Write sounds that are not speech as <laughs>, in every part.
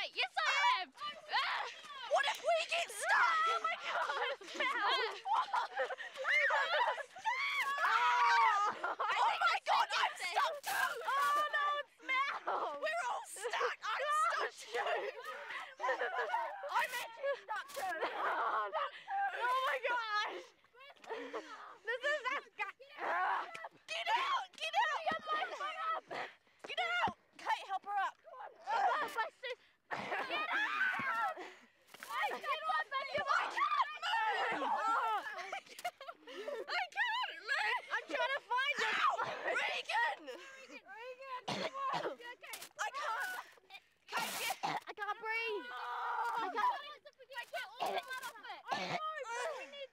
wait, yes I am! <laughs> what if we get stuck? Oh my god! Mel! oh my god, I'm stuck too! Oh no, Mel! We're all stuck! I'm stuck too! <laughs> I'm actually stuck too! <laughs> trying to find it! Ow! Regan! Regan, come on! okay? I can't! Kate, get... I can't breathe! I can't... Yes, <coughs>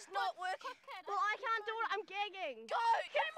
is not working. Well, I can't do it. I'm gagging. Go. Get